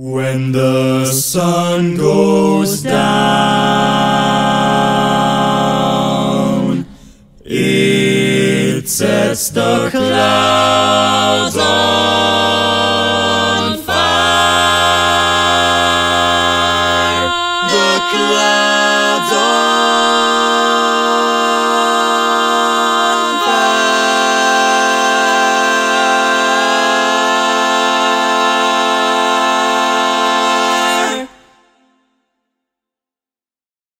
When the sun goes down, it sets the clouds on fire. The clouds